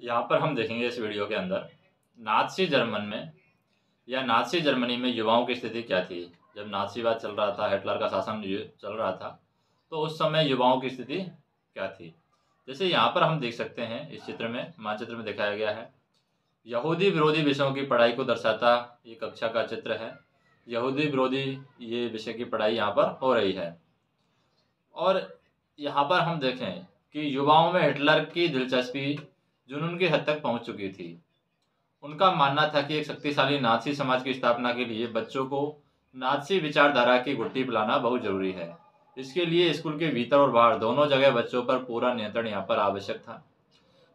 यहाँ पर हम देखेंगे इस वीडियो के अंदर नाथसी जर्मन में, या नाथसी जर्मनी में युवाओं की स्थिति क्या थी? जब नाथसीवाद चल रहा था, हिटलर का शासन चल रहा था तो उस समय युवाओं की स्थिति क्या थी? जैसे यहाँ पर हम देख सकते हैं, इस चित्र में, मानचित्र में दिखाया गया है। यहूदी विरोधी विषयों की पढ़ाई को दर्शाता ये कक्षा का चित्र है। यहूदी विरोधी ये विषय की पढ़ाई यहाँ पर हो रही है। और यहाँ पर हम देखें कि युवाओं में हिटलर की दिलचस्पी जुनून की हद तक पहुँच चुकी थी। उनका मानना था कि एक शक्तिशाली नाथसी समाज की स्थापना के लिए बच्चों को नाथसी विचारधारा की गुट्टी पिलाना बहुत ज़रूरी है। इसके लिए स्कूल के भीतर और बाहर दोनों जगह बच्चों पर पूरा नियंत्रण यहाँ पर आवश्यक था।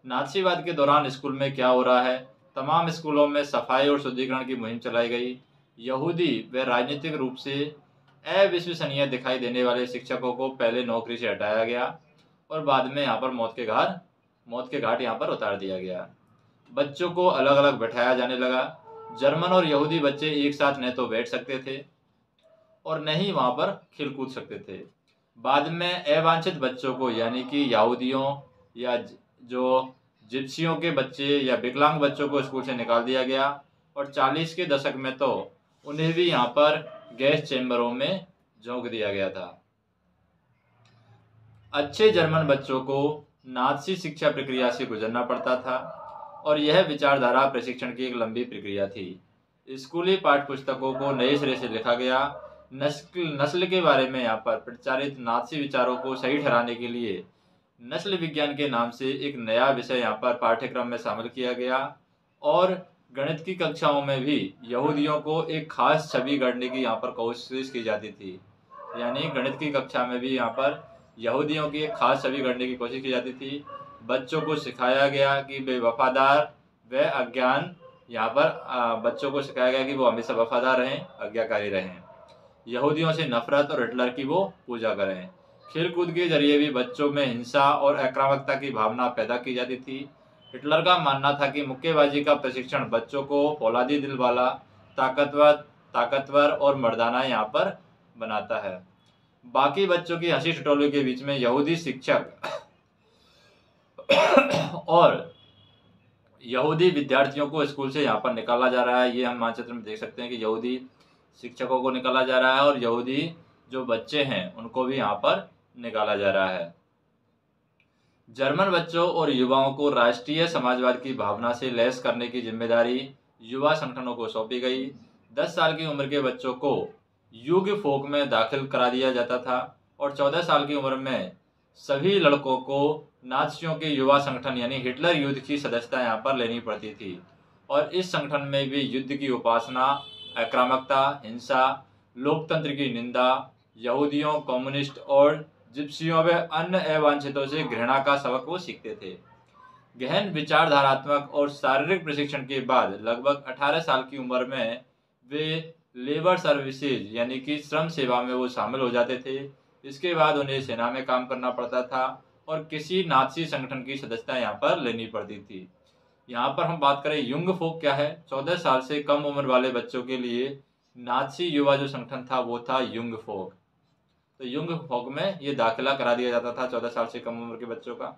नाथसीवाद के दौरान स्कूल में क्या हो रहा है? तमाम स्कूलों में सफ़ाई और शुद्धिकरण की मुहिम चलाई गई। यहूदी व राजनीतिक रूप से अविश्वसनीय दिखाई देने वाले शिक्षकों को पहले नौकरी से हटाया गया और बाद में यहाँ पर मौत के घाट मौत के घाट यहाँ पर उतार दिया गया। बच्चों को अलग अलग बैठाया जाने लगा। जर्मन और यहूदी बच्चे एक साथ न तो बैठ सकते थे और न ही वहाँ पर खेल कूद सकते थे। बाद में अवांछित बच्चों को, यानी कि यहूदियों या जो जिप्सियों के बच्चे या विकलांग बच्चों को स्कूल से निकाल दिया गया और 40 के दशक में तो उन्हें भी यहाँ पर गैस चैम्बरों में झोंक दिया गया था। अच्छे जर्मन बच्चों को नाथसी शिक्षा प्रक्रिया से गुजरना पड़ता था और यह विचारधारा प्रशिक्षण की एक लंबी प्रक्रिया थी। स्कूली पाठ्य पुस्तकों को नए सिरे से लिखा गया। नस्ल नस्ल के बारे में यहाँ पर प्रचारित नाथसी विचारों को सही ठहराने के लिए नस्ल विज्ञान के नाम से एक नया विषय यहाँ पर पाठ्यक्रम में शामिल किया गया और गणित की कक्षाओं में भी यहूदियों को एक खास छवि गढ़ने की यहाँ पर कोशिश की जाती थी। यानी गणित की कक्षा में भी यहाँ पर यहूदियों की एक खास छवि गढ़ने की कोशिश की जाती थी। बच्चों को सिखाया गया कि वे वफादार, व अज्ञान, यहाँ पर बच्चों को सिखाया गया कि वो हमेशा वफादार रहें, आज्ञाकारी रहें। यहूदियों से नफरत और हिटलर की वो पूजा करें। खेल कूद के ज़रिए भी बच्चों में हिंसा और आक्रामकता की भावना पैदा की जाती थी। हिटलर का मानना था कि मुक्केबाजी का प्रशिक्षण बच्चों को फौलादी दिल वाला ताकतवर ताकतवर और मर्दाना यहाँ पर बनाता है। बाकी बच्चों की हँसी टटोली के बीच में यहूदी शिक्षक और यहूदी विद्यार्थियों को स्कूल से यहाँ पर निकाला जा रहा है। ये हम मानचित्र में देख सकते हैं कि यहूदी शिक्षकों को निकाला जा रहा है और यहूदी जो बच्चे हैं, उनको भी यहाँ पर निकाला जा रहा है। जर्मन बच्चों और युवाओं को राष्ट्रीय समाजवाद की भावना से लैस करने की ज़िम्मेदारी युवा संगठनों को सौंपी गई। दस साल की उम्र के बच्चों को युग फोक में दाखिल करा दिया जाता था और चौदह साल की उम्र में सभी लड़कों को नाचियों के युवा संगठन यानी हिटलर युद्ध की सदस्यता यहाँ पर लेनी पड़ती थी। और इस संगठन में भी युद्ध की उपासना, आक्रामकता, हिंसा, लोकतंत्र की निंदा, यहूदियों, कम्युनिस्ट और जिप्सियों व अन्य अवांछितों से घृणा का सबक वो सीखते थे। गहन विचारधारात्मक और शारीरिक प्रशिक्षण के बाद लगभग 18 साल की उम्र में वे लेबर सर्विसेज़, यानी कि श्रम सेवा में वो शामिल हो जाते थे। इसके बाद उन्हें सेना में काम करना पड़ता था और किसी नाथसी संगठन की सदस्यता यहाँ पर लेनी पड़ती थी। यहाँ पर हम बात करें युंग फोक क्या है? चौदह साल से कम उम्र वाले बच्चों के लिए नाथसी युवा जो संगठन था वो था युंग फोक। तो युंग फोक में ये दाखिला करा दिया जाता था चौदह साल से कम उम्र के बच्चों का।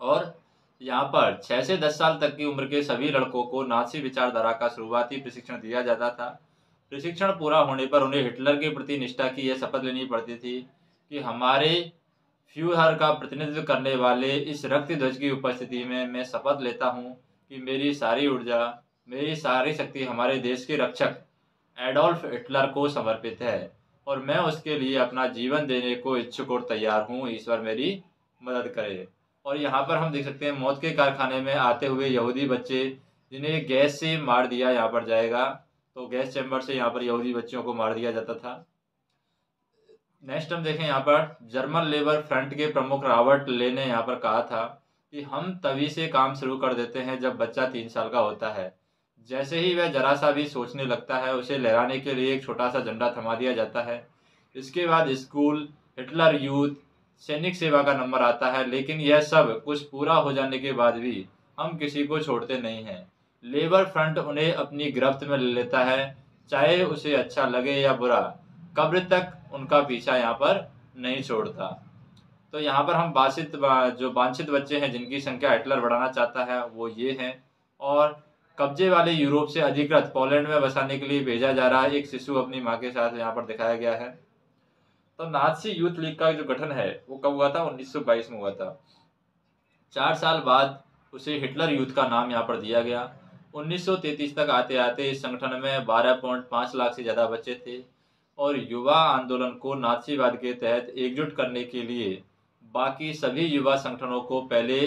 और यहाँ पर छः से दस साल तक की उम्र के सभी लड़कों को नाथसी विचारधारा का शुरुआती प्रशिक्षण दिया जाता था। प्रशिक्षण पूरा होने पर उन्हें हिटलर के प्रति निष्ठा की यह शपथ लेनी पड़ती थी कि हमारे फ्यूहर का प्रतिनिधित्व करने वाले इस रक्त ध्वज की उपस्थिति में मैं शपथ लेता हूँ कि मेरी सारी ऊर्जा, मेरी सारी शक्ति हमारे देश के रक्षक एडोल्फ हिटलर को समर्पित है और मैं उसके लिए अपना जीवन देने को इच्छुक और तैयार हूँ। ईश्वर मेरी मदद करे। और यहाँ पर हम देख सकते हैं, मौत के कारखाने में आते हुए यहूदी बच्चे जिन्हें गैस से मार दिया यहाँ पर जाएगा। तो गैस चैम्बर से यहाँ पर यहूदी बच्चों को मार दिया जाता था। नेक्स्ट हम देखें यहाँ पर जर्मन लेबर फ्रंट के प्रमुख रॉबर्ट ले ने यहाँ पर कहा था कि हम तभी से काम शुरू कर देते हैं जब बच्चा तीन साल का होता है। जैसे ही वह जरा सा भी सोचने लगता है, उसे लहराने के लिए एक छोटा सा झंडा थमा दिया जाता है। इसके बाद स्कूल, हिटलर यूथ, सैनिक सेवा का नंबर आता है, लेकिन यह सब कुछ पूरा हो जाने के बाद भी हम किसी को छोड़ते नहीं हैं। लेबर फ्रंट उन्हें अपनी गिरफ्त में ले लेता है, चाहे उसे अच्छा लगे या बुरा। कब्र तक उनका पीछा यहाँ पर नहीं छोड़ता। तो यहाँ पर हम बासित जो वांछित बच्चे हैं, जिनकी संख्या हिटलर बढ़ाना चाहता है, वो ये हैं। और कब्जे वाले यूरोप से अधिकृत पोलैंड में बसाने के लिए भेजा जा रहा है एक शिशु अपनी माँ के साथ यहाँ पर दिखाया गया है। तो नाथसी यूथ लीग का जो गठन है, वो कब हुआ था? 1922 में हुआ था। चार साल बाद उसे हिटलर यूथ का नाम यहाँ पर दिया गया। 1933 तक आते आते इस संगठन में 12.5 लाख से ज़्यादा बच्चे थे और युवा आंदोलन को नाथसीवाद के तहत एकजुट करने के लिए बाकी सभी युवा संगठनों को पहले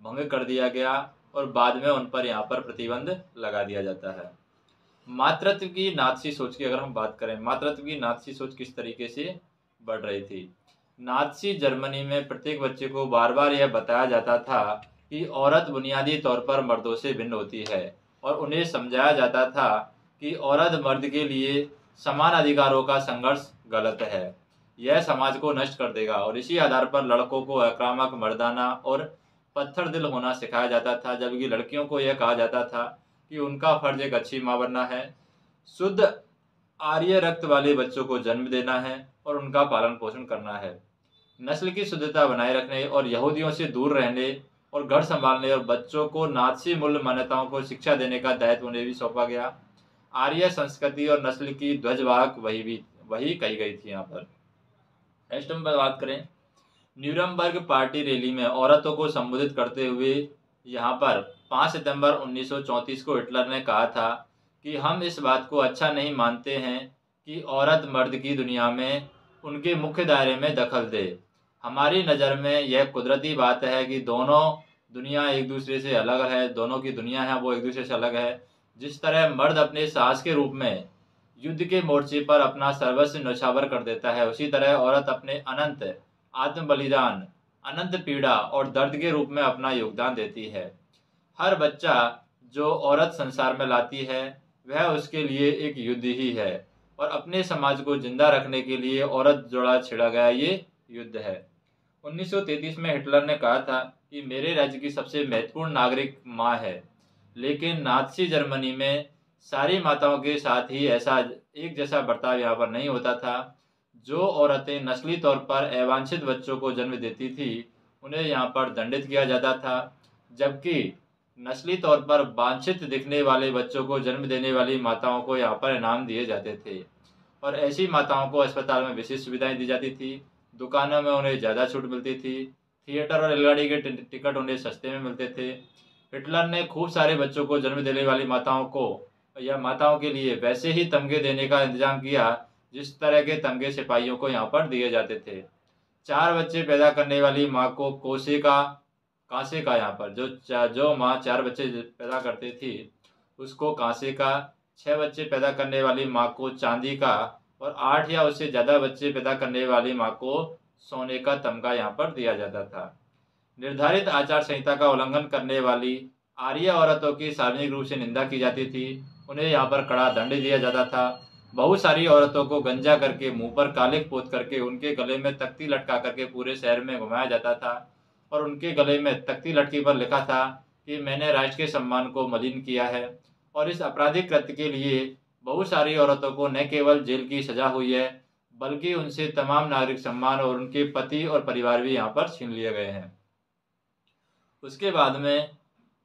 भंग कर दिया गया और बाद में उन पर यहाँ पर प्रतिबंध लगा दिया जाता है। मातृत्व की नाथसी सोच की अगर हम बात करें, मातृत्व की नाथसी सोच किस तरीके से बढ़ रही थी? नाथसी जर्मनी में प्रत्येक बच्चे को बार बार यह बताया जाता था कि औरत बुनियादी तौर पर मर्दों से भिन्न होती है। और उन्हें समझाया जाता था कि औरत मर्द के लिए समान अधिकारों का संघर्ष गलत है। यह समाज को नष्ट कर देगा और इसी आधार पर लड़कों को आक्रामक मर्दाना और पत्थर दिल होना सिखाया जाता था, जबकि लड़कियों को यह कहा जाता था कि उनका फ़र्ज़ एक अच्छी माँ बनना है, शुद्ध आर्य रक्त वाले बच्चों को जन्म देना है और उनका पालन पोषण करना है। नस्ल की शुद्धता बनाए रखने और यहूदियों से दूर रहने और घर संभालने और बच्चों को नाथसी मूल्य मान्यताओं को शिक्षा देने का दायित्व उन्हें भी सौंपा गया। आर्य संस्कृति और नस्ल की ध्वजवाहक वही भी, वही कही गई थी यहाँ पर। नेक्स्ट हम बात करें। न्यूरमबर्ग पार्टी रैली में औरतों को संबोधित करते हुए यहाँ पर 5 सितंबर 1934 को हिटलर ने कहा था कि हम इस बात को अच्छा नहीं मानते हैं कि औरत मर्द की दुनिया में उनके मुख्य दायरे में दखल दे। हमारी नज़र में यह कुदरती बात है कि दोनों दुनिया एक दूसरे से अलग है, दोनों की दुनिया है, वो एक दूसरे से अलग है। जिस तरह मर्द अपने सास के रूप में युद्ध के मोर्चे पर अपना सर्वस्व नौछावर कर देता है, उसी तरह औरत अपने अनंत आत्म बलिदान अनंत पीड़ा और दर्द के रूप में अपना योगदान देती है। हर बच्चा जो औरत संसार में लाती है, वह उसके लिए एक युद्ध ही है और अपने समाज को ज़िंदा रखने के लिए औरत जोड़ा छिड़ा गया ये युद्ध है। 1933 में हिटलर ने कहा था कि मेरे राज्य की सबसे महत्वपूर्ण नागरिक माँ है। लेकिन नाथसी जर्मनी में सारी माताओं के साथ ही ऐसा एक जैसा बर्ताव यहाँ पर नहीं होता था। जो औरतें नस्ली तौर पर अवांछित बच्चों को जन्म देती थी, उन्हें यहाँ पर दंडित किया जाता था। जबकि नस्ली तौर पर वांछित दिखने वाले बच्चों को जन्म देने वाली माताओं को यहाँ पर इनाम दिए जाते थे। और ऐसी माताओं को अस्पताल में विशेष सुविधाएँ दी जाती थी। दुकानों में उन्हें ज़्यादा छूट मिलती थी। थिएटर और रेलगाड़ी के टिकट उन्हें सस्ते में मिलते थे। हिटलर ने खूब सारे बच्चों को जन्म देने वाली माताओं को, या माताओं के लिए वैसे ही तमगे देने का इंतज़ाम किया, जिस तरह के तमगे सिपाहियों को यहाँ पर दिए जाते थे। चार बच्चे पैदा करने वाली माँ को कोसे का कांसे का यहाँ पर, जो जो माँ चार बच्चे पैदा करती थी, उसको कांसे का छः बच्चे पैदा करने वाली माँ को चांदी का और आठ या उससे ज़्यादा बच्चे पैदा करने वाली माँ को सोने का तमगा यहाँ पर दिया जाता था। निर्धारित आचार संहिता का उल्लंघन करने वाली आर्य औरतों की सार्वजनिक रूप से निंदा की जाती थी। उन्हें यहाँ पर कड़ा दंड दिया जाता था। बहुत सारी औरतों को गंजा करके, मुँह पर काले पोत करके, उनके गले में तख्ती लटका करके पूरे शहर में घुमाया जाता था और उनके गले में तख्ती लटकी पर लिखा था कि, मैंने राष्ट्र के सम्मान को मलिन किया है और इस आपराधिक कृत्य के लिए बहुत सारी औरतों को न केवल जेल की सजा हुई है, बल्कि उनसे तमाम नागरिक सम्मान और उनके पति और परिवार भी यहाँ पर छीन लिए गए हैं। उसके बाद में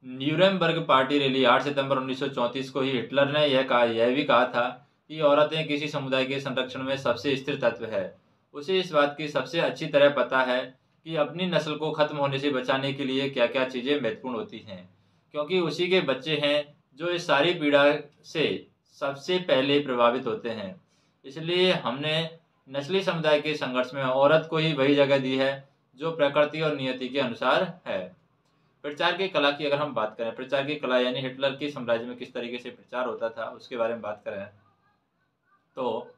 न्यूरेमबर्ग पार्टी रैली 8 सितंबर 1934 को ही हिटलर ने यह कहा, यह भी कहा था कि औरतें किसी समुदाय के संरक्षण में सबसे स्थिर तत्व है। उसे इस बात की सबसे अच्छी तरह पता है कि अपनी नस्ल को खत्म होने से बचाने के लिए क्या क्या चीज़ें महत्वपूर्ण होती हैं, क्योंकि उसी के बच्चे हैं जो इस सारी पीड़ा से सबसे पहले प्रभावित होते हैं। इसलिए हमने नस्ली समुदाय के संघर्ष में औरत को ही वही जगह दी है, जो प्रकृति और नियति के अनुसार है। प्रचार की कला की अगर हम बात करें, प्रचार की कला यानी हिटलर के साम्राज्य में किस तरीके से प्रचार होता था, उसके बारे में बात करें। तो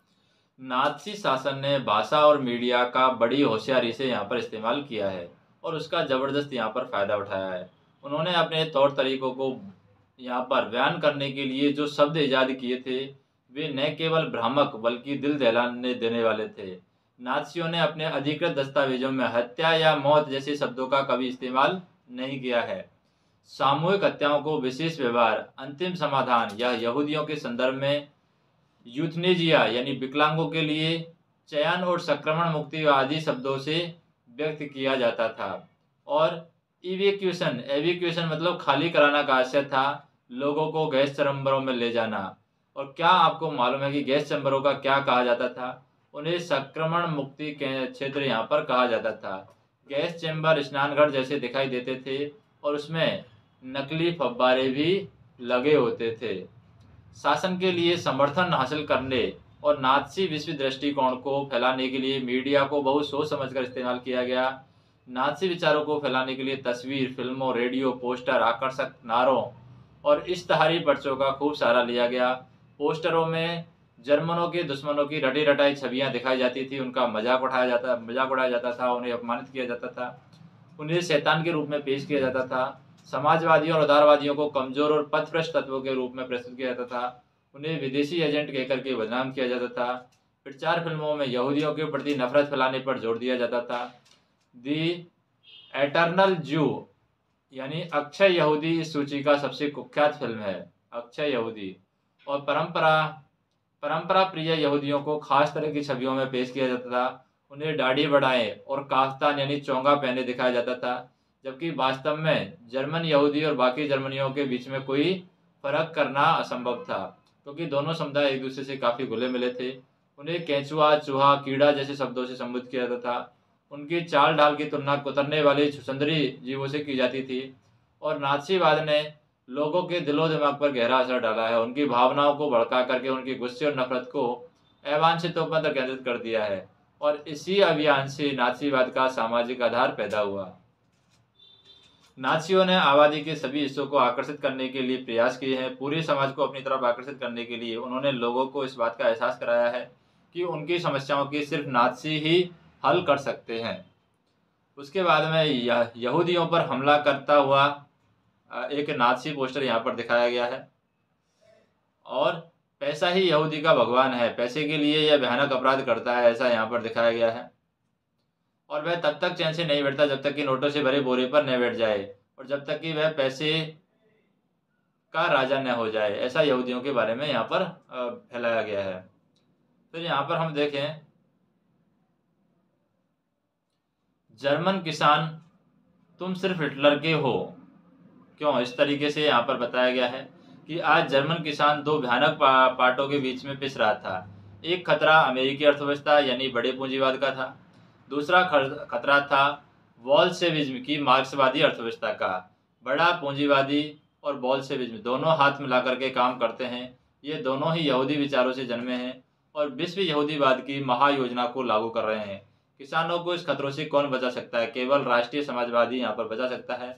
नाथसी शासन ने भाषा और मीडिया का बड़ी होशियारी से यहाँ पर इस्तेमाल किया है और उसका ज़बरदस्त यहाँ पर फ़ायदा उठाया है। उन्होंने अपने तौर तरीकों को यहाँ पर बयान करने के लिए जो शब्द ईजाद किए थे, वे न केवल भ्रामक बल्कि दिल दहलाने देने वाले थे। नाथसियों ने अपने अधिकृत दस्तावेजों में हत्या या मौत जैसे शब्दों का कभी इस्तेमाल नहीं किया है। सामूहिक हत्याओं को विशेष व्यवहार, अंतिम समाधान, या यहूदियों के संदर्भ में यूथनेजिया, यानी विकलांगों के लिए चयन और संक्रमण मुक्ति आदि शब्दों से व्यक्त किया जाता था। और इवेक्यूशन एविक्यूशन मतलब खाली कराना का आशय था लोगों को गैस चैम्बरों में ले जाना। और क्या आपको मालूम है कि गैस चैम्बरों का क्या कहा जाता था? उन्हें संक्रमण मुक्ति क्षेत्र यहाँ पर कहा जाता था। गैस चैम्बर स्नानघर जैसे दिखाई देते थे और उसमें नकली फब्बारे भी लगे होते थे। शासन के लिए समर्थन हासिल करने और नाथसी विश्व दृष्टिकोण को फैलाने के लिए मीडिया को बहुत सोच समझकर इस्तेमाल किया गया। नाथसी विचारों को फैलाने के लिए तस्वीर, फ़िल्मों, रेडियो, पोस्टर, आकर्षक नारों और इश्तहारी पर्चों का खूब सहारा लिया गया। पोस्टरों में जर्मनों के दुश्मनों की रटी रटाई छवियाँ दिखाई जाती थी, उनका मज़ाक उठाया जाता, मज़ाक उड़ाया जाता था, उन्हें अपमानित किया जाता था, उन्हें शैतान के रूप में पेश किया जाता था, समाजवादियों और उदारवादियों को कमज़ोर और पथभ्रष्ट तत्वों के रूप में प्रस्तुत किया जाता था, उन्हें विदेशी एजेंट कहकर के बदनाम किया जाता था प्रचार फ़िल्मों में यहूदियों के प्रति नफरत फैलाने पर ज़ोर दिया जाता था। दी एटर्नल जू यानी अक्षय यहूदी इस सूची का सबसे कुख्यात फ़िल्म है, अक्षय यहूदी। और परंपरा परंपरा प्रिय यहूदियों को खास तरह की छवियों में पेश किया जाता था। उन्हें दाढ़ी बढ़ाए और काफ्तान यानी चौंगा पहने दिखाया जाता था, जबकि वास्तव में जर्मन यहूदी और बाकी जर्मनियों के बीच में कोई फ़र्क करना असंभव था, क्योंकि दोनों समुदाय एक दूसरे से काफ़ी घुले मिले थे। उन्हें केंचुआ, चूहा, कीड़ा जैसे शब्दों से संबोधित किया जाता था। उनकी चाल ढाल की तुलना कुतरने वाले छुसंदरी जीवों से की जाती थी, और नाथसीवाद ने लोगों के दिलो दिमाग पर गहरा असर डाला है। उनकी भावनाओं को भड़का करके उनकी गुस्से और नफरत को अवांछितों पर केंद्रित कर दिया है, और इसी अभियान से नाथसीवाद का सामाजिक आधार पैदा हुआ। नाथियों ने आबादी के सभी हिस्सों को आकर्षित करने के लिए प्रयास किए हैं। पूरे समाज को अपनी तरफ़ आकर्षित करने के लिए उन्होंने लोगों को इस बात का एहसास कराया है कि उनकी समस्याओं की सिर्फ़ नाथसी ही हल कर सकते हैं। उसके बाद में यहूदियों पर हमला करता हुआ एक नाथसी पोस्टर यहाँ पर दिखाया गया है। और पैसा ही यहूदी का भगवान है, पैसे के लिए यह भयानक अपराध करता है, ऐसा यहाँ पर दिखाया गया है। और वह तब तक चैन से नहीं बैठता जब तक कि नोटों से भरे बोरे पर न बैठ जाए, और जब तक कि वह पैसे का राजा न हो जाए, ऐसा यहूदियों के बारे में यहाँ पर फैलाया गया है। फिर यहाँ पर हम देखें जर्मन किसान, तुम सिर्फ़ हिटलर के हो। क्यों? इस तरीके से यहाँ पर बताया गया है कि आज जर्मन किसान दो भयानक पार्टों के बीच में पिस रहा था। एक खतरा अमेरिकी अर्थव्यवस्था यानी बड़े पूंजीवाद का था। दूसरा खतरा था वॉलसेविज्म की मार्क्सवादी अर्थव्यवस्था का। बड़ा पूंजीवादी और बॉलसेविज्म दोनों हाथ मिला करके काम करते हैं। ये दोनों ही यहूदी विचारों से जन्मे हैं और विश्व यहूदीवाद की महायोजना को लागू कर रहे हैं। किसानों को इस खतरों से कौन बचा सकता है? केवल राष्ट्रीय समाजवादी यहाँ पर बचा सकता है।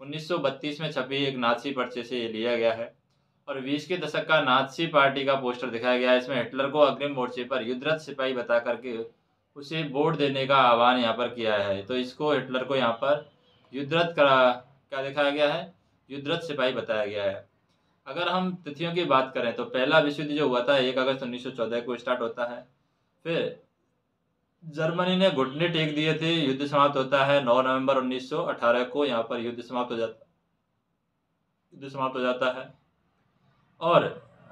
1932 में छपी एक नाथसी पर्चे से ये लिया गया है और बीस के दशक का नाथसी पार्टी का पोस्टर दिखाया गया है। इसमें हिटलर को अग्रिम मोर्चे पर युद्धरत सिपाही बता करके उसे वोट देने का आह्वान यहाँ पर किया है। तो इसको हिटलर को यहाँ पर युद्धरत करा, क्या दिखाया गया है? युद्धरत सिपाही बताया गया है। अगर हम तिथियों की बात करें तो पहला विश्व युद्ध जो हुआ था, एक अगस्त 1914 को स्टार्ट होता है। फिर जर्मनी ने घुटने टेक दिए थे। युद्ध समाप्त होता है 9 नवंबर 1918 को। यहाँ पर युद्ध समाप्त हो जाता युद्ध समाप्त हो जाता है। और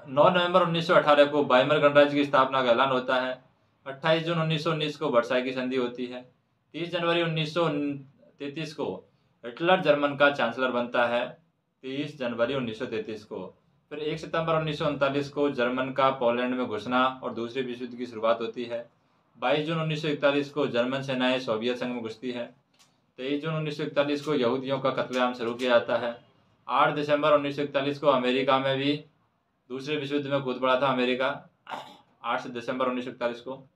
9 नवंबर 1918 को बाइमर गणराज्य की स्थापना का ऐलान होता है। 28 जून 1919 को वर्षाई की संधि होती है। 30 जनवरी 1933 को हिटलर जर्मन का चांसलर बनता है। 30 जनवरी 1933 को। फिर 1 सितंबर उन्नीस सौ उनतालीस को जर्मन का पोलैंड में घुसना और दूसरे विश्व युद्ध की शुरुआत होती है। 22 जून 1941 को जर्मन सेनाएँ सोवियत संघ में घुसती है। 23 जून 1941 को यहूदियों का कत्लेआम शुरू किया जाता है। 8 दिसंबर 1941 को अमेरिका में भी दूसरे विश्व युद्ध में कूद पड़ा था अमेरिका। 8 दिसंबर 1941 को।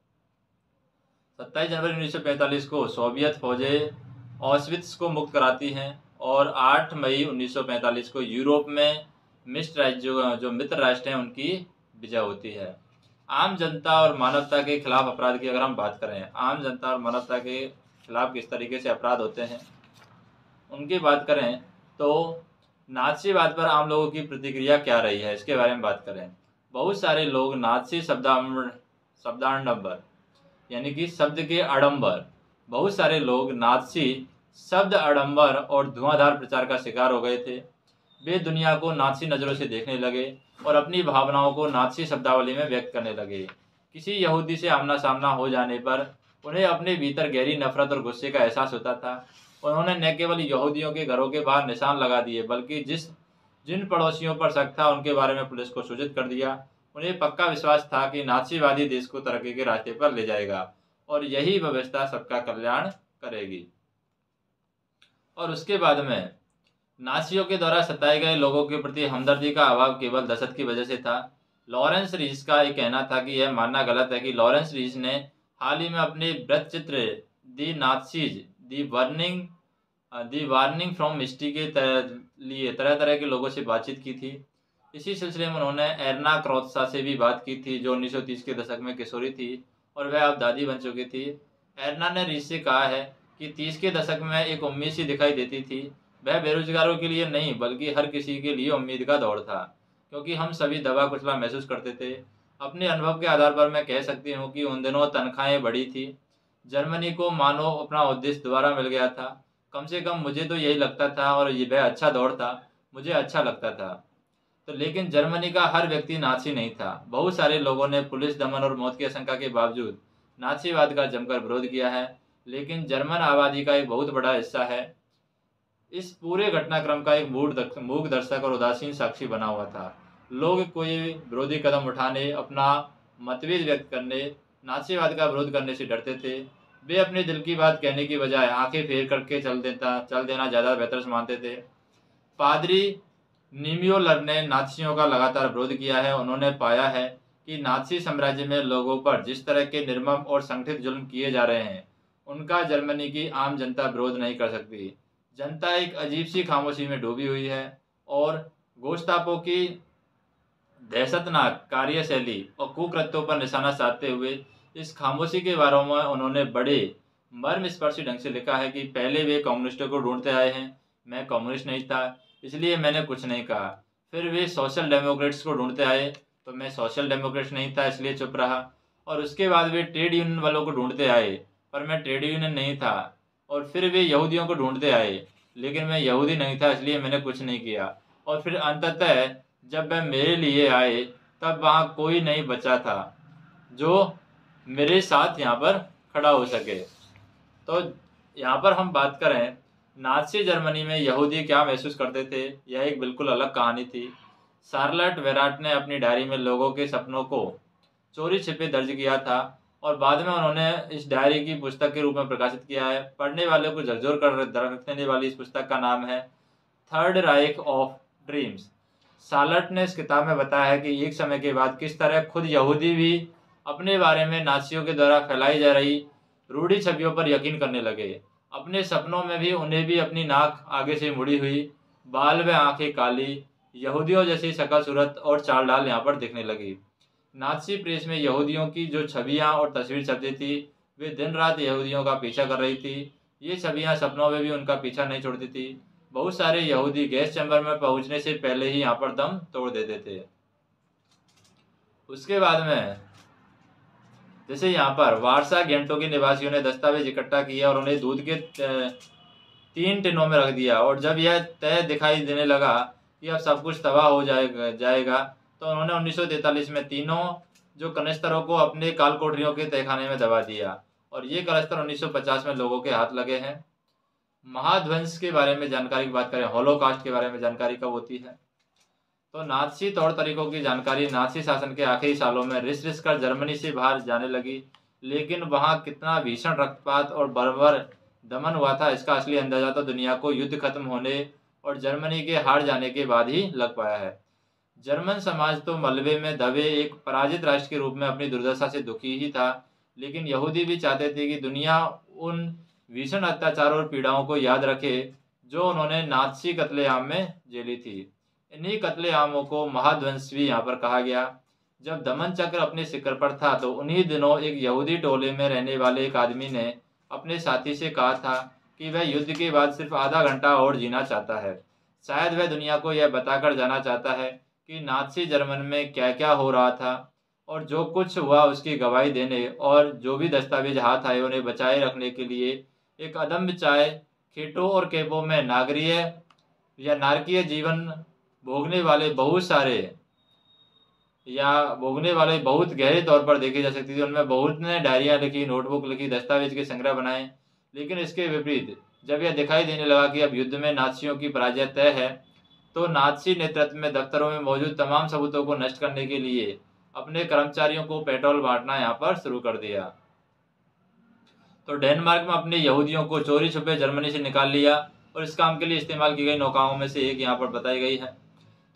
सत्ताईस जनवरी 1945 को सोवियत फौजें ऑस्विट्स को मुक्त कराती हैं और 8 मई 1945 को यूरोप में मिश्र राज्य, जो मित्र राष्ट्र हैं, उनकी विजय होती है। आम जनता और मानवता के खिलाफ अपराध की अगर हम बात करें, आम जनता और मानवता के खिलाफ किस तरीके से अपराध होते हैं, उनकी बात करें तो नाथसीवाद पर आम लोगों की प्रतिक्रिया क्या रही है, इसके बारे में बात करें। बहुत सारे लोग नाथसी शब्दाम शब्दाडम्बर यानी कि शब्द के आडंबर बहुत सारे लोग नाथसी शब्द आडंबर और धुआंधार प्रचार का शिकार हो गए थे। वे दुनिया को नाथसी नज़रों से देखने लगे और अपनी भावनाओं को नाथसी शब्दावली में व्यक्त करने लगे। किसी यहूदी से आमना सामना हो जाने पर उन्हें अपने भीतर गहरी नफरत और गुस्से का एहसास होता था। उन्होंने न केवल यहूदियों के घरों के बाहर निशान लगा दिए, बल्कि जिस, जिन पड़ोसियों पर शक था उनके बारे में पुलिस को सूचित कर दिया। उन्हें पक्का विश्वास था कि नासीवादी देश को तरक्की के रास्ते पर ले जाएगा और यही व्यवस्था सबका कल्याण करेगी। और उसके बाद में नासियों के द्वारा सताए गए लोगों के प्रति हमदर्दी का अभाव केवल दशत की वजह से था। लॉरेंस रीस का एक कहना था कि यह मानना गलत है कि लॉरेंस रीस ने हाल ही में अपने व्रत चित्र the नाथसीज the warning the warning from Misty के तर, लिए तरह तरह के लोगों से बातचीत की थी। इसी सिलसिले में उन्होंने एरना क्रोत्सा से भी बात की थी जो 1930 के दशक में किशोरी थी और वह अब दादी बन चुकी थी। एरना ने रीस से कहा है कि तीस के दशक में एक उम्मीद सी दिखाई देती थी वह बेरोजगारों के लिए नहीं, बल्कि हर किसी के लिए उम्मीद का दौर था, क्योंकि हम सभी दबा कुचला महसूस करते थे। अपने अनुभव के आधार पर मैं कह सकती हूँ कि उन दिनों तनख्वाहें बढ़ी थी। जर्मनी को मानो अपना उद्देश्य दोबारा मिल गया था। कम से कम मुझे तो यही लगता था और ये वह अच्छा दौर था, मुझे अच्छा लगता था। तो लेकिन जर्मनी का हर व्यक्ति नाची नहीं था। बहुत सारे लोगों ने पुलिस दमन और मौत की आशंका के बावजूद नाचीवाद का जमकर विरोध किया है। लेकिन जर्मन आबादी का एक बहुत बड़ा हिस्सा है। इस पूरे घटनाक्रम का एक मूक दर्शक और उदासीन साक्षी बना हुआ था। लोग कोई विरोधी कदम उठाने, अपना मतभेद व्यक्त करने नासीवाद का विरोध करने से डरते थे। वे अपने दिल की बात कहने की बजाय आँखें फेर करके चल देता चल देना ज़्यादा बेहतर मानते थे। पादरी निमियोलर ने नाथसियों का लगातार विरोध किया है। उन्होंने पाया है कि नाथसी साम्राज्य में लोगों पर जिस तरह के निर्मम और संगठित जुल्म किए जा रहे हैं, उनका जर्मनी की आम जनता विरोध नहीं कर सकती। जनता एक अजीब सी खामोशी में डूबी हुई है और गोश्तापों की दहशतनाक कार्यशैली और कुकृत्यों पर निशाना साधते हुए इस खामोशी के बारे में उन्होंने बड़े मर्म स्पर्शी ढंग से लिखा है कि पहले वे कम्युनिस्टों को ढूंढते आए हैं। मैं कम्युनिस्ट नहीं था, इसलिए मैंने कुछ नहीं कहा। फिर वे सोशल डेमोक्रेट्स को ढूंढते आए तो मैं सोशल डेमोक्रेट्स नहीं था, इसलिए चुप रहा। और उसके बाद वे ट्रेड यूनियन वालों को ढूंढते आए, पर मैं ट्रेड यूनियन नहीं था। और फिर वे यहूदियों को ढूंढते आए, लेकिन मैं यहूदी नहीं था, इसलिए मैंने कुछ नहीं किया। और फिर अंततः जब वह मेरे लिए आए, तब वहाँ कोई नहीं बचा था, जो मेरे साथ यहाँ पर खड़ा हो सके। तो यहाँ पर हम बात करें नाथसी जर्मनी में यहूदी क्या महसूस करते थे? यह एक बिल्कुल अलग कहानी थी। सार्लट वेराट ने अपनी डायरी में लोगों के सपनों को चोरी छिपे दर्ज किया था। और बाद में उन्होंने इस डायरी की पुस्तक के रूप में प्रकाशित किया है। पढ़ने वाले को झकझोर कर रखने वाली इस पुस्तक का नाम है Third Reich of Dreams. Charlotte ने इस किताब में बताया है कि एक समय के बाद किस तरह खुद यहूदी भी अपने बारे में नासियों के द्वारा फैलाई जा रही रूढ़ी छवियों पर यकीन करने लगे। अपने सपनों में भी उन्हें भी अपनी नाक आगे से मुड़ी हुई, बाल व आँखें काली, यहूदियों जैसी शकल सूरत और चाल डाल यहाँ पर दिखने लगी। नाथसी प्रेस में यहूदियों की जो छवियाँ और तस्वीर छपती थी, वे दिन रात यहूदियों का पीछा कर रही थी। ये छवियाँ सपनों में भी उनका पीछा नहीं छोड़ती थी। बहुत सारे यहूदी गैस चैम्बर में पहुँचने से पहले ही यहाँ पर दम तोड़ देते थे। उसके बाद में, जैसे यहाँ पर वारसा गेंटो के निवासियों ने दस्तावेज़ इकट्ठा किया और उन्हें दूध के तीन टिनों में रख दिया। और जब यह तय दिखाई देने लगा कि अब सब कुछ तबाह हो जाएगा जाएगा तो उन्होंने 1943 में तीनों जो कनिस्तरों को अपने काल कोठरियों के तहखाने में दबा दिया। और ये कलस्तर 1950 में लोगों के हाथ लगे हैं। महाध्वंस के बारे में जानकारी की बात करें, होलोकास्ट के बारे में जानकारी कब होती है? तो नाथसी तौर तरीकों की जानकारी नाथसी शासन के आखिरी सालों में रिस रिस कर जर्मनी से बाहर जाने लगी, लेकिन वहाँ कितना भीषण रक्तपात और बर्बर दमन हुआ था, इसका असली अंदाज़ा तो दुनिया को युद्ध खत्म होने और जर्मनी के हार जाने के बाद ही लग पाया है। जर्मन समाज तो मलबे में दबे एक पराजित राष्ट्र के रूप में अपनी दुर्दशा से दुखी ही था, लेकिन यहूदी भी चाहते थे कि दुनिया उन भीषण अत्याचार और पीड़ाओं को याद रखे, जो उन्होंने नाथसी कत्लेआम में झेली थी। इन्हीं कत्लेआमों को महाध्वंस भी यहाँ पर कहा गया। जब दमन चक्र अपने शिखर पर था तो उन्हीं दिनों एक यहूदी टोले में रहने वाले एक आदमी ने अपने साथी से कहा था कि वह युद्ध के बाद सिर्फ़ आधा घंटा और जीना चाहता है। शायद वह दुनिया को यह बताकर जाना चाहता है कि नाथसी जर्मन में क्या क्या हो रहा था और जो कुछ हुआ उसकी गवाही देने और जो भी दस्तावेज़ हाथ आए उन्हें बचाए रखने के लिए एक अदम्य चाय खेटों और केपों में नागरीय या नारकीय जीवन भोगने वाले बहुत सारे या भोगने वाले बहुत गहरे तौर पर देखी जा सकती थी। उनमें बहुत ने डायरिया लिखी, नोटबुक लिखी, दस्तावेज़ के संग्रह बनाए, लेकिन इसके विपरीत जब यह दिखाई देने लगा कि अब युद्ध में नाचियों की पराजय तय है तो नाथसी नेतृत्व में दफ्तरों में मौजूद तमाम सबूतों को नष्ट करने के लिए अपने कर्मचारियों को पेट्रोल बांटना यहाँ पर शुरू कर दिया। तो डेनमार्क में अपने यहूदियों को चोरी छुपे जर्मनी से निकाल लिया और इस काम के लिए इस्तेमाल की गई नौकाओं में से एक यहाँ पर बताई गई है।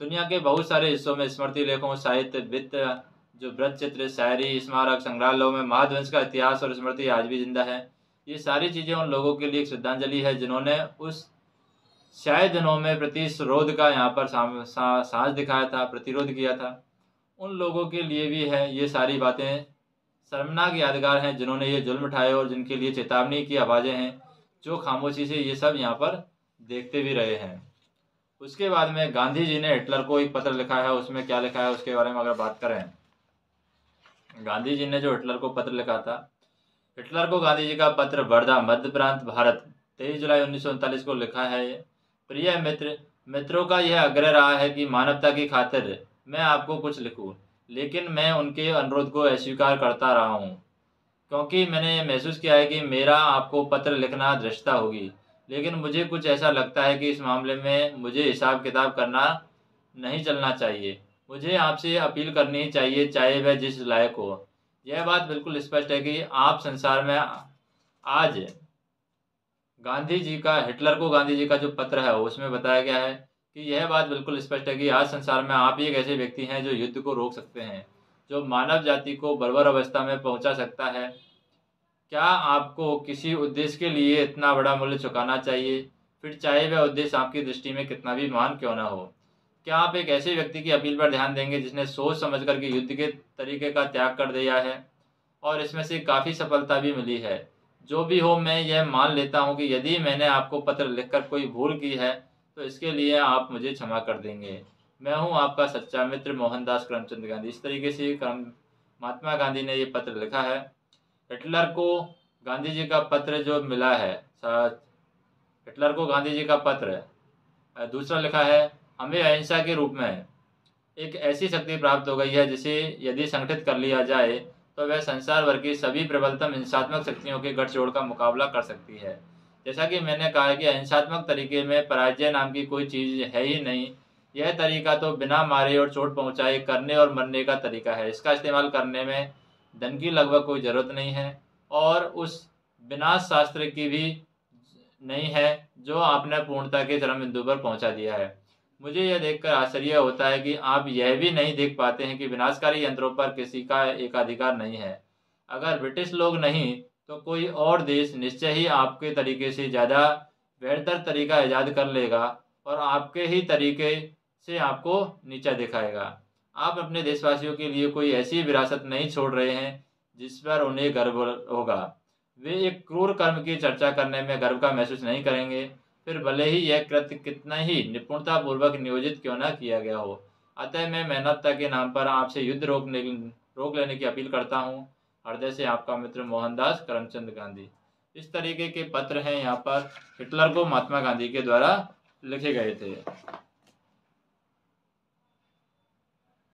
दुनिया के बहुत सारे हिस्सों में स्मृति लेखों, साहित्य, वित्त, जो व्रत चित्र, शायरी, स्मारक, संग्रहालयों में महाध्वंस का इतिहास और स्मृति आज भी ज़िंदा है। ये सारी चीज़ें उन लोगों के लिए एक श्रद्धांजलि है जिन्होंने उस शायद दिनों में प्रतिरोध का यहाँ पर सांस दिखाया था, प्रतिरोध किया था। उन लोगों के लिए भी है ये सारी बातें। शर्मनाक यादगार हैं जिन्होंने ये जुल्म उठाए और जिनके लिए चेतावनी की आवाज़ें हैं, जो खामोशी से ये सब यहाँ पर देखते भी रहे हैं। उसके बाद में गांधी जी ने हिटलर को एक पत्र लिखा है, उसमें क्या लिखा है उसके बारे में अगर बात करें। गांधी जी ने जो हिटलर को पत्र लिखा था, हिटलर को गांधी जी का पत्र वर्धा, मध्य प्रांत, भारत, तेईस जुलाई उन्नीस को लिखा है प्रिय मित्र, मित्रों का यह आग्रह रहा है कि मानवता की खातिर मैं आपको कुछ लिखूं, लेकिन मैं उनके अनुरोध को अस्वीकार करता रहा हूँ। क्योंकि मैंने महसूस किया है कि मेरा आपको पत्र लिखना दृष्टता होगी, लेकिन मुझे कुछ ऐसा लगता है कि इस मामले में मुझे हिसाब किताब करना नहीं चलना चाहिए। मुझे आपसे अपील करनी चाहिए, चाहे वह जिस लायक हो। यह बात बिल्कुल स्पष्ट है कि आप संसार में आज गांधी जी का, हिटलर को गांधी जी का जो पत्र है, उसमें बताया गया है कि यह बात बिल्कुल स्पष्ट है कि आज संसार में आप ही एक ऐसे व्यक्ति हैं जो युद्ध को रोक सकते हैं, जो मानव जाति को बर्बर अवस्था में पहुँचा सकता है। क्या आपको किसी उद्देश्य के लिए इतना बड़ा मूल्य चुकाना चाहिए? फिर चाहे वह उद्देश्य आपकी दृष्टि में कितना भी महान क्यों ना हो। क्या आप एक ऐसे व्यक्ति की अपील पर ध्यान देंगे जिसने सोच समझ कर के युद्ध के तरीके का त्याग कर दिया है और इसमें से काफ़ी सफलता भी मिली है? जो भी हो, मैं यह मान लेता हूँ कि यदि मैंने आपको पत्र लिखकर कोई भूल की है तो इसके लिए आप मुझे क्षमा कर देंगे। मैं हूँ आपका सच्चा मित्र मोहनदास करमचंद गांधी। इस तरीके से करम, महात्मा गांधी ने ये पत्र लिखा है। हिटलर को गांधी जी का पत्र जो मिला है हिटलर को गांधी जी का पत्र दूसरा लिखा है, हमें अहिंसा के रूप में। एक ऐसी शक्ति प्राप्त हो गई है जिसे यदि संगठित कर लिया जाए तो वह संसार भर की सभी प्रबलतम हिंसात्मक शक्तियों के गठजोड़ का मुकाबला कर सकती है। जैसा कि मैंने कहा कि अहिंसात्मक तरीके में पराजय नाम की कोई चीज़ है ही नहीं। यह तरीका तो बिना मारे और चोट पहुँचाए करने और मरने का तरीका है। इसका इस्तेमाल करने में धन की लगभग कोई ज़रूरत नहीं है और उस विनाश शास्त्र की भी नहीं है जो आपने पूर्णता के चरम बिंदु पर पहुँचा दिया है। मुझे यह देखकर आश्चर्य होता है कि आप यह भी नहीं देख पाते हैं कि विनाशकारी यंत्रों पर किसी का एकाधिकार नहीं है। अगर ब्रिटिश लोग नहीं तो कोई और देश निश्चय ही आपके तरीके से ज़्यादा बेहतर तरीका ईजाद कर लेगा और आपके ही तरीके से आपको नीचा दिखाएगा। आप अपने देशवासियों के लिए कोई ऐसी विरासत नहीं छोड़ रहे हैं जिस पर उन्हें गर्व होगा। वे एक क्रूर कर्म की चर्चा करने में गर्व का महसूस नहीं करेंगे। फिर भले ही यह कृत्य कितना ही निपुणता पूर्वक नियोजित क्यों न किया गया हो। अतः मैं मेहनतता के नाम पर आपसे युद्ध रोकने रोक लेने की अपील करता हूँ। हृदय से आपका मित्र मोहनदास करमचंद गांधी। इस तरीके के पत्र हैं यहाँ पर। हिटलर को महात्मा गांधी के द्वारा लिखे गए थे।